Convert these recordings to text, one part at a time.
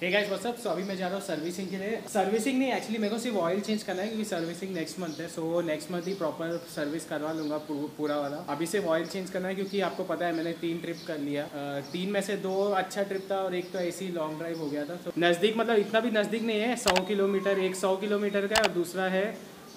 Hey guys what's up सो अभी मैं जा रहा हूँ सर्विसिंग के लिए। सर्विसिंग नहीं एक्चुअली मेरे को सिर्फ़ ऑयल चेंज करना है क्योंकि सर्विसिंग नेक्स्ट मंथ है। सो नेक्स्ट मंथ ही प्रॉपर सर्विस करवा लूँगा पूरा वाला। अभी सिर्फ़ ऑयल चेंज करना है क्योंकि आपको पता है मैंने तीन ट्रिप कर लिया। तीन में से दो अच्छा ट्रिप था और एक तो ऐसी लॉन्ग ड्राइव हो गया था। तो नज़दीक मतलब इतना भी नज़दीक नहीं है, सौ किलोमीटर, एक सौ किलोमीटर का है और दूसरा है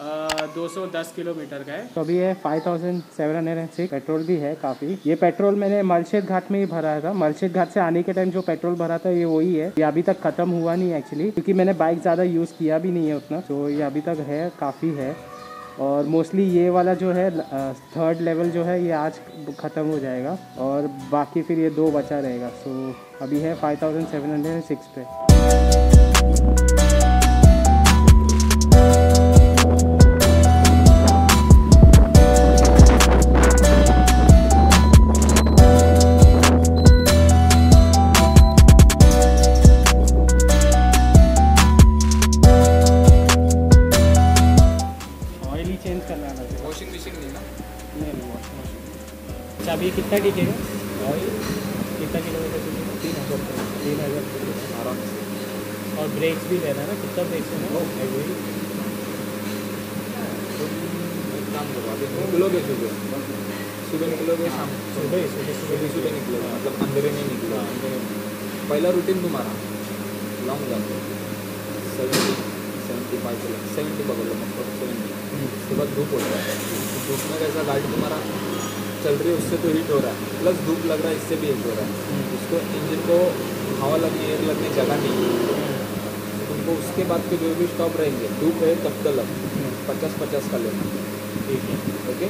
दो सौ दस किलोमीटर का है। तो अभी है five thousand seven hundred and six petrol भी है काफ़ी। ये पेट्रोल मैंने मलशेद घाट में ही भरा था। मलशेद घाट से आने के टाइम जो पेट्रोल भरा था, ये वही है। ये अभी तक ख़त्म हुआ नहीं एक्चुअली क्योंकि मैंने बाइक ज़्यादा यूज़ किया भी नहीं है उतना। तो ये अभी तक है, काफ़ी है। और मोस्टली ये वाला जो है थर्ड लेवल जो है, ये आज ख़त्म हो जाएगा। और बाकी फिर ये दो बचा रहेगा। सो अभी है five thousand seven hundred and six पे। कितना टिकेगा कितना किलोमीटर तीन हज़ार तीन हज़ार आराम से। और ब्रेक्स भी लेना है ना कितना ब्रेक्स लेना? है तुम एक काम करो अभी निकलोगे सुबह सुबह निकलोगे शाम? सुबह सुबह सुबह। सुबह सुबह निकलोगे मतलब अंधेरे नहीं निकलो। अंधेरे पहला रूटीन तुम्हारा। लॉन्ग जाओ सेवेंटी सेवेंटी फाइव चला सेवेंटी पकड़ लो मतलब सेवेंटी उसके बाद धूप हो रहा है धूप में कैसा गाड़ी तुम्हारा? चल रही है उससे तो हीट हो रहा है। प्लस धूप लग रहा है इससे भी हीट हो रहा है। उसको इंजन को हवा लगने एयर लगने जगह नहीं है। तुमको उसके बाद के जो भी स्टॉप रहेंगे धूप है तब तक पचास पचास का लेना ठीक है। ओके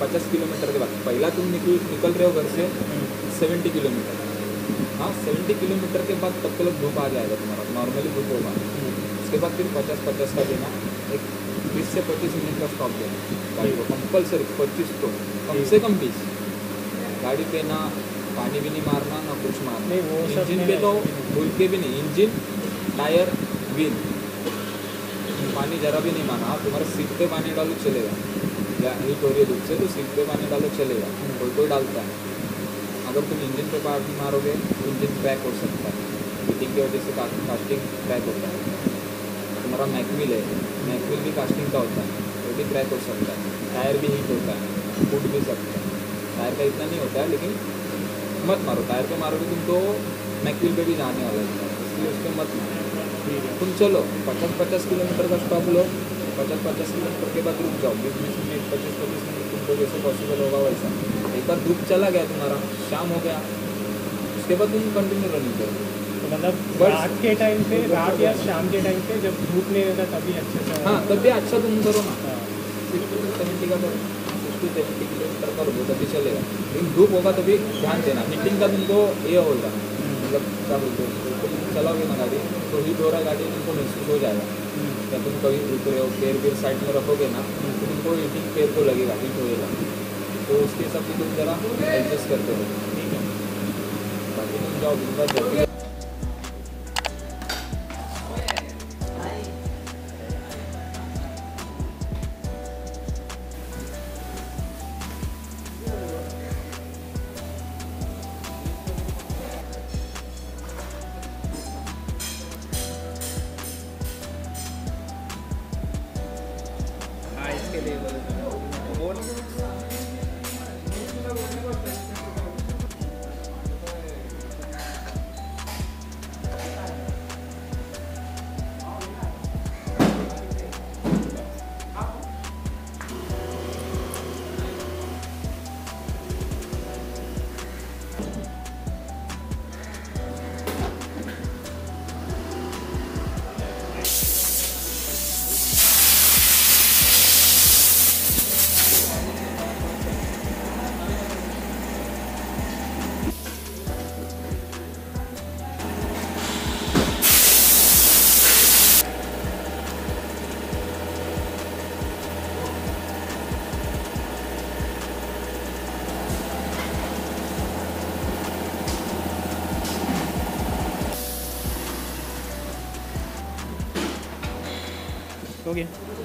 पचास किलोमीटर के बाद। पहला तुम निकल निकल रहे हो घर से सेवेंटी किलोमीटर। हाँ सेवेंटी किलोमीटर के बाद तब तक धूप आ जाएगा तुम्हारा। नॉर्मली धूप होगा। उसके बाद फिर पचास पचास का देना एक बीस से पच्चीस मिनट का स्टॉप देना गाड़ी को कंपलसरी पच्चीस तो कम से कम बीस। गाड़ी पे ना पानी भी नहीं मारना ना कुछ मारना। नहीं, वो इंजन पे तो भूल के भी नहीं। इंजन टायर व्हील पानी जरा भी नहीं मारना। हाँ तुम्हारे सीट पे पानी डालो चलेगा। या हीट हो रही है धूप से तो सीट पे पानी डालो चलेगा। कोई कोई डालता है। अगर तुम इंजन पे पानी मारोगे तो इंजन क्रैक हो सकता है। हीटिंग की वजह से कास्टिंग क्रैक होता है। तुम्हारा मैकविल है मैकविल भी कास्टिंग का होता है, वो भी क्रैक हो सकता है, टायर भी हीट होता है, फूट भी सकता है। टायर का इतना नहीं होता है लेकिन मत मारो, टायर पे मारोगे तुम तो मैकविल पे भी जाने वाला है, इसलिए उस पर मत मारो। तुम चलो पचास पचास किलोमीटर का स्टॉप लो पचास पचास किलोमीटर के बाद रुक जाओ बीस बीस मिनट पच्चीस पच्चीस मिनट तुमको जैसे पॉसिबल होगा वैसा। एक बार धूप चला गया तुम्हारा, शाम हो गया, उसके बाद तुम कंटिन्यू रनिंग करो। तो मतलब रात के टाइम पे रात या शाम के टाइम पे जब धूप नहीं रहता तभी अच्छे से हाँ अच्छा तुम करो ना। हाँ, सेवेंटी का करो सिक्सटी सेवेंटी किलोमीटर करो वो तभी चलेगा। लेकिन धूप होगा तभी ध्यान देना। हीटिंग का तुमको ये होगा। मतलब क्या बोलते हो तो चलाओगे ना गाड़ी तो हीट हो रहा है गाड़ी तुमको महसूस हो जाएगा। या तुम कभी रुक रहे हो पैर पैर साइड में रखोगे ना तो तुमको हीटिंग पैर को लगेगा हीट होएगा। तो उसके हिसाब से तुम जरा एडजस्ट करते हो ठीक है? बाकी तुम जाओ जाओ हाँ इसके लिए बोल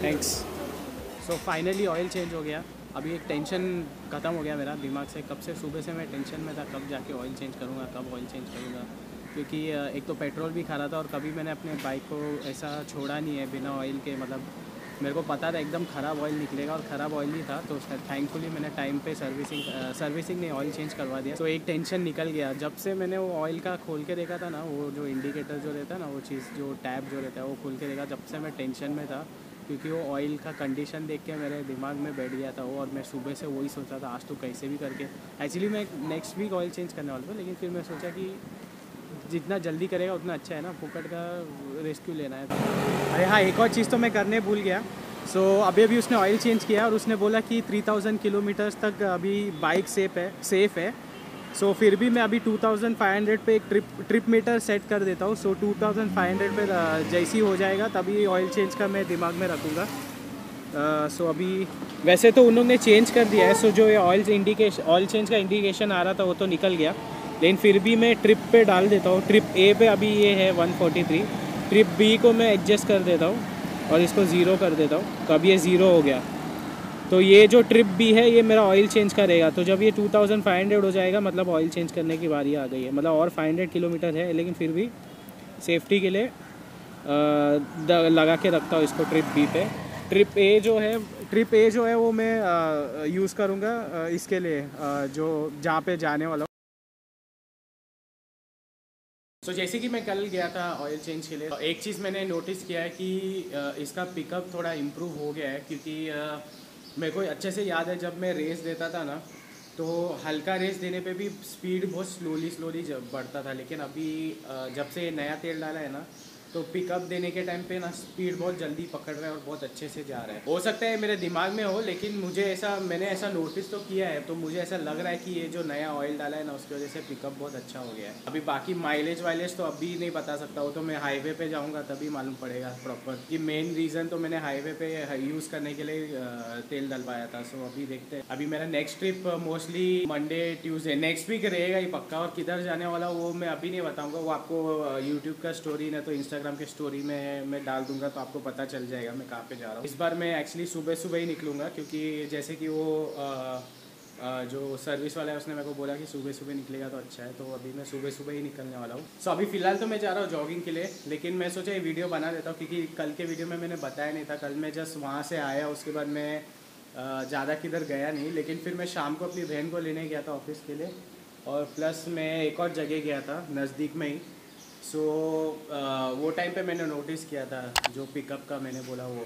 thanks so finally oil change हो गया। अभी एक टेंशन ख़त्म हो गया मेरा दिमाग से। कब से? सुबह से मैं टेंशन में था कब जाके ऑयल चेंज करूँगा कब ऑयल चेंज करूँगा। क्योंकि एक तो पेट्रोल भी खा रहा था और कभी मैंने अपने बाइक को ऐसा छोड़ा नहीं है बिना ऑयल के। मतलब मेरे को पता था एकदम ख़राब ऑयल निकलेगा और ख़राब ऑयल ही था। तो थैंकफुली मैंने टाइम पे सर्विसिंग सर्विसिंग ने ऑयल चेंज करवा दिया। तो एक टेंशन निकल गया। जब से मैंने वो ऑयल का खोल के देखा था ना, वो जो इंडिकेटर जो रहता है ना, वो चीज़, जो टैब जो रहता है, वो खोल के देखा। जब से मैं टेंशन में था क्योंकि वो ऑयल का कंडीशन देख के मेरे दिमाग में बैठ गया था वो और मैं सुबह से वही सोचा था आज तो कैसे भी करके। एक्चुअली मैं नेक्स्ट वीक ऑयल चेंज करने वाला था लेकिन फिर मैं सोचा कि जितना जल्दी करेगा उतना अच्छा है ना फोकट का रेस्क्यू लेना है। अरे हाँ एक और चीज़ तो मैं करने भूल गया। सो so, अभी अभी उसने ऑयल चेंज किया और उसने बोला कि 3000 किलोमीटर्स तक अभी बाइक सेफ़ है सेफ़ है। सो so, फिर भी मैं अभी 2500 पे एक ट्रिप ट्रिप मीटर सेट कर देता हूँ। सो so, 2500 पे जैसी हो जाएगा तभी ऑयल चेंज का मैं दिमाग में रखूँगा। सो uh, so, अभी वैसे तो उन्होंने चेंज कर दिया है। सो so, जो ये ऑयल इंडिकेशन ऑयल चेंज का इंडिकेशन आ रहा था वो तो निकल गया। लेकिन फिर भी मैं ट्रिप पे डाल देता हूँ। ट्रिप ए पे अभी ये है 143 ट्रिप बी को मैं एडजस्ट कर देता हूँ और इसको ज़ीरो कर देता हूँ। तो ये ज़ीरो हो गया। तो ये जो ट्रिप भी है ये मेरा ऑयल चेंज करेगा। तो जब ये 2500 हो जाएगा मतलब ऑयल चेंज करने की बारी आ गई है। मतलब और 500 किलोमीटर है लेकिन फिर भी सेफ्टी के लिए द- लगा के रखता हूँ इसको ट्रिप बी पे। ट्रिप ए जो है ट्रिप ए जो है वो मैं यूज़ करूँगा इसके लिए अ, जो जहाँ पे जाने वाला हूँ। तो जैसे कि मैं कल गया था ऑयल चेंज के लिए तो एक चीज़ मैंने नोटिस किया है कि इसका पिकअप थोड़ा इम्प्रूव हो गया है क्योंकि मेरे को अच्छे से याद है, जब मैं रेस देता था ना तो हल्का रेस देने पे भी स्पीड बहुत स्लोली स्लोली बढ़ता था। लेकिन अभी जब से नया तेल डाला है ना तो पिकअप देने के टाइम पे ना स्पीड बहुत जल्दी पकड़ रहा है और बहुत अच्छे से जा रहा है। हो सकता है मेरे दिमाग में हो, लेकिन मुझे ऐसा, मैंने ऐसा नोटिस तो किया है तो मुझे ऐसा लग रहा है कि ये जो नया ऑयल डाला है ना, उसकी वजह से पिकअप बहुत अच्छा हो गया है। अभी बाकी माइलेज वाइलेज तो अभी नहीं बता सकता वो तो मैं हाईवे पे जाऊँगा, तभी मालूम पड़ेगा प्रॉपर कि मेन रीज़न तो मैंने हाईवे पे यूज़ करने के लिए तेल डलवाया था सो अभी देखते हैं। अभी मेरा next trip mostly Monday Tuesday next week रहेगा ही पक्का, और किधर जाने वाला वो मैं अभी नहीं बताऊँगा, वो आपको यूट्यूब का स्टोरी ना तो इंस्टाग्राम के स्टोरी में मैं डाल दूँगा तो आपको पता चल जाएगा मैं कहाँ पे जा रहा हूँ। इस बार मैं एक्चुअली सुबह सुबह ही निकलूँगा क्योंकि जैसे कि वो अ, अ, जो सर्विस वाला है उसने मेरे को बोला कि सुबह सुबह निकलेगा तो अच्छा है तो अभी मैं सुबह सुबह ही निकलने वाला हूँ। सो अभी फ़िलहाल तो मैं जा रहा हूँ जॉगिंग के लिए लेकिन मैं सोचा ये वीडियो बना देता हूँ क्योंकि कल के वीडियो में मैंने बताया नहीं था कल मैं जस्ट वहाँ से आया उसके बाद मैं ज़्यादा किधर गया नहीं लेकिन फिर मैं शाम को अपनी बहन को लेने गया था ऑफ़िस के लिए और प्लस मैं एक और जगह गया था नज़दीक में ही। सो so, वो टाइम पे मैंने नोटिस किया था जो पिकअप का मैंने बोला वो।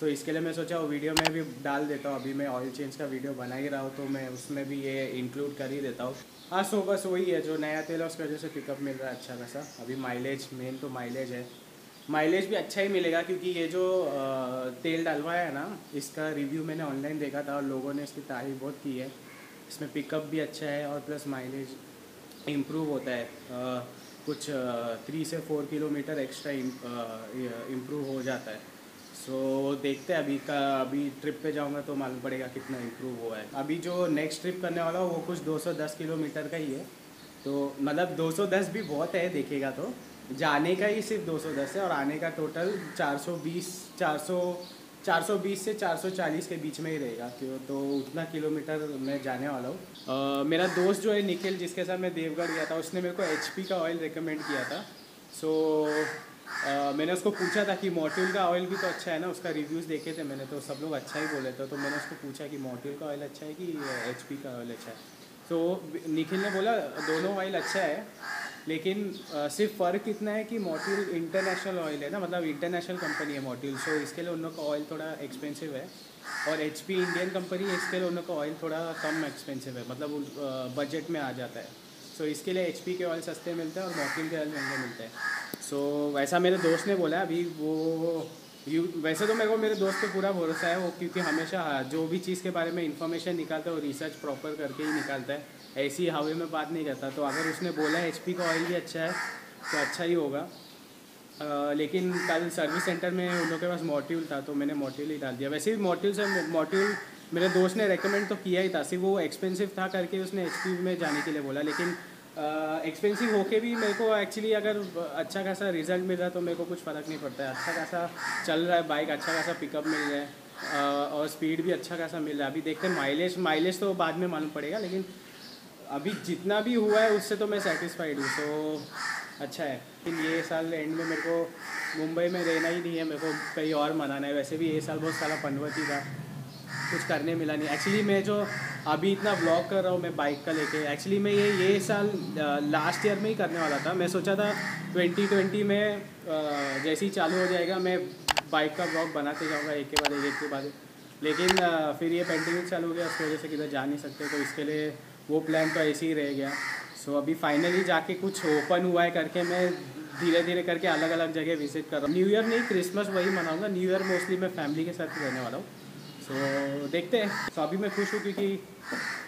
सो so, इसके लिए मैं सोचा वो वीडियो में भी डाल देता हूँ। अभी मैं ऑयल चेंज का वीडियो बना ही रहा हूँ तो मैं उसमें भी ये इंक्लूड कर ही देता हूँ। हाँ सो बस वही है जो नया तेल है उसकी वजह से पिकअप मिल रहा है अच्छा खासा। अभी माइलेज मेन तो माइलेज है। माइलेज भी अच्छा ही मिलेगा क्योंकि ये जो अ, तेल डलवाया है ना इसका रिव्यू मैंने ऑनलाइन देखा था और लोगों ने इसकी तारीफ़ बहुत की है। इसमें पिकअप भी अच्छा है और प्लस माइलेज इम्प्रूव होता है। अ, कुछ थ्री से फोर किलोमीटर एक्स्ट्रा इम्प्रूव हो जाता है। सो देखते हैं, अभी का, अभी ट्रिप पे जाऊँगा तो मालूम पड़ेगा कितना इम्प्रूव हुआ है। अभी जो नेक्स्ट ट्रिप करने वाला हूँ, वो कुछ 210 किलोमीटर का ही है। तो मतलब 210 भी बहुत है, देखेगा तो। जाने का ही सिर्फ़ 210 है और आने का टोटल 420 400 420 से 440 के बीच में ही रहेगा तो, तो उतना किलोमीटर मैं जाने वाला हूँ। मेरा दोस्त जो है निखिल जिसके साथ मैं देवगढ़ गया था उसने मेरे को एचपी का ऑयल रिकमेंड किया था। सो मैंने उसको पूछा था कि मोट्यूल का ऑयल भी तो अच्छा है ना उसका रिव्यूज़ देखे थे मैंने तो सब लोग अच्छा ही बोले थे तो मैंने उसको पूछा कि मॉड्यूल का ऑयल अच्छा है कि एचपी का ऑयल अच्छा है? तो निखिल ने बोला दोनों ऑयल अच्छा है लेकिन अ, सिर्फ़ फ़र्क इतना है कि मॉड्यूल इंटरनेशनल ऑयल है ना मतलब इंटरनेशनल कंपनी है मॉड्यूल सो इसके लिए उन लोग का ऑयल थोड़ा एक्सपेंसिव है। और एचपी इंडियन कंपनी है इसके लिए उन लोग का ऑयल थोड़ा कम एक्सपेंसिव है मतलब बजट में आ जाता है। सो इसके लिए एचपी के ऑयल सस्ते मिलते हैं और मॉड्यूल के ऑयल महँगे मिलते हैं। सो वैसा मेरे दोस्त ने बोला अभी वो यू वैसे तो मेरे को मेरे दोस्त पे पूरा भरोसा है वो क्योंकि हमेशा जो भी चीज़ के बारे में इंफॉर्मेशन निकालता है वो रिसर्च प्रॉपर करके ही निकालता है। ऐसी हवा में बात नहीं करता। तो अगर उसने बोला एचपी का ऑयल भी अच्छा है तो अच्छा ही होगा। अ, लेकिन कल सर्विस सेंटर में उन लोगों के पास मॉड्यूल था तो मैंने मॉड्यूल ही डाल दिया। वैसे भी मॉड्यूल से मॉड्यूल मेरे दोस्त ने रेकमेंड तो किया ही था सिर्फ़ वो एक्सपेंसिव था करके उसने एचपी में जाने के लिए बोला। लेकिन एक्सपेंसिव होके भी मेरे को एक्चुअली अगर अच्छा खासा रिज़ल्ट मिल रहा है तो मेरे को कुछ फ़र्क नहीं पड़ता है। अच्छा खासा चल रहा है बाइक अच्छा खासा पिकअप मिल रहा है अ, और स्पीड भी अच्छा खासा मिल रहा है। अभी देखते हैं माइलेज माइलेज तो बाद में मालूम पड़ेगा लेकिन अभी जितना भी हुआ है, उससे तो मैं सेटिस्फाइड हूँ तो अच्छा है। लेकिन ये साल एंड में मेरे को मुंबई में रहना ही नहीं है, मेरे को कहीं और मनाना है। वैसे भी ये साल बहुत सारा पनवती था, कुछ करने मिला नहीं। एक्चुअली मैं जो अभी इतना ब्लॉग कर रहा हूँ, मैं बाइक का लेके एक्चुअली मैं ये ये साल लास्ट ईयर में ही करने वाला था। मैं सोचा था 2020 में जैसे ही चालू हो जाएगा, मैं बाइक का ब्लॉग बनाते जाऊँगा, एक के बाद एक के बाद। लेकिन फिर ये पेंटिंग चालू हो गया, उसकी वजह से किधर जा नहीं सकते तो इसके लिए वो प्लान तो ऐसे ही रह गया। सो so, अभी फाइनली जाके कुछ ओपन हुआ है करके मैं धीरे धीरे करके अलग अलग जगह विज़िट कर रहा हूँ। न्यू ईयर नहीं क्रिसमस वही मनाऊँगा। न्यू ईयर मोस्टली मैं फैमिली के साथ रहने वाला हूँ। सो so, देखते हैं। सो so, अभी मैं खुश हूँ क्योंकि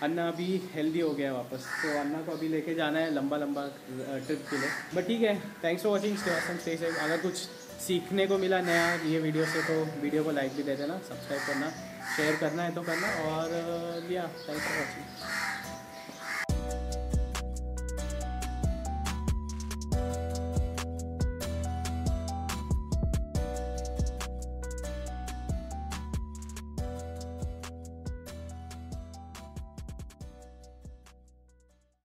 अन्ना अभी हेल्दी हो गया है वापस। तो so, अन्ना को अभी लेके जाना है लंबा लंबा ट्रिप के लिए। बट ठीक है। Thanks for watching stay safe अगर कुछ सीखने को मिला नया ये वीडियो से तो वीडियो को लाइक भी दे देना सब्सक्राइब करना शेयर करना है तो करना। और या थैंक्स फॉर वॉचिंग